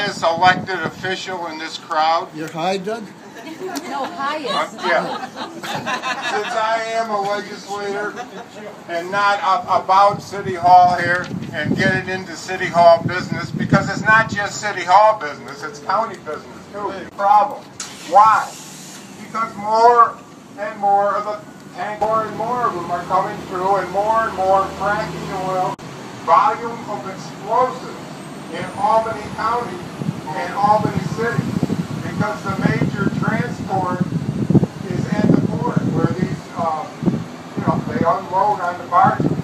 highest elected official in this crowd. You're high, Doug? No, highest. Uh, yeah. Since I am a legislator and not a- about City Hall here and getting into City Hall business, because it's not just City Hall business, it's county business too. Problem. Why? Because more and more of the, and more and more of them are coming through and more and more fracking oil, volume of explosives in Albany County and Albany City because the major transport is at the port where these, um, you know, they unload on the barges